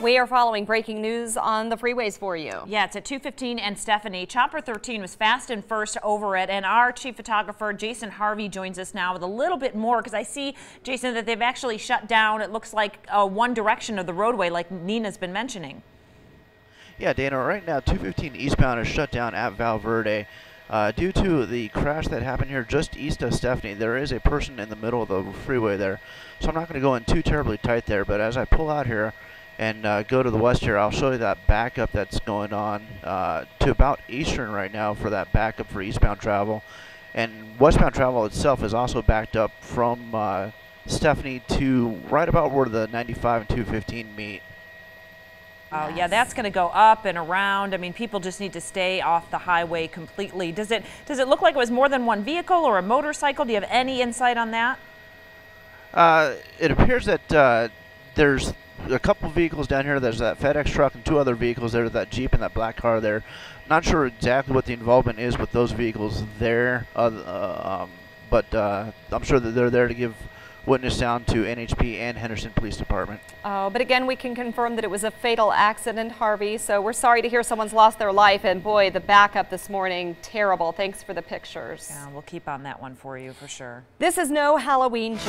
We are following breaking news on the freeways for you. Yeah, it's at 215 and Stephanie. Chopper 13 was fast and first over it, and our chief photographer, Jason Harvey, joins us now with a little bit more because I see, Jason, that they've actually shut down, it looks like uh, one direction of the roadway, like Nina's been mentioning. Yeah, Dana, right now 215 eastbound is shut down at Valle Verde. Uh, due to the crash that happened here just east of Stephanie, there is a person in the middle of the freeway there. So I'm not going to go in too terribly tight there, but as I pull out here, and uh, go to the west here, I'll show you that backup that's going on uh, to about eastern right now for that backup for eastbound travel. And westbound travel itself is also backed up from uh, Stephanie to right about where the 95 and 215 meet. Oh, yeah, that's going to go up and around. I mean, people just need to stay off the highway completely. Does it does it look like it was more than one vehicle or a motorcycle? Do you have any insight on that? Uh, it appears that uh, there's a couple vehicles down here. There's that FedEx truck and two other vehicles there, that Jeep and that black car there. Not sure exactly what the involvement is with those vehicles there, uh, um, but uh, I'm sure that they're there to give witness down to NHP and Henderson Police Department. Oh, but again, we can confirm that it was a fatal accident, Harvey. So we're sorry to hear someone's lost their life. And boy, the backup this morning, terrible. Thanks for the pictures. Yeah, we'll keep on that one for you for sure. This is no Halloween.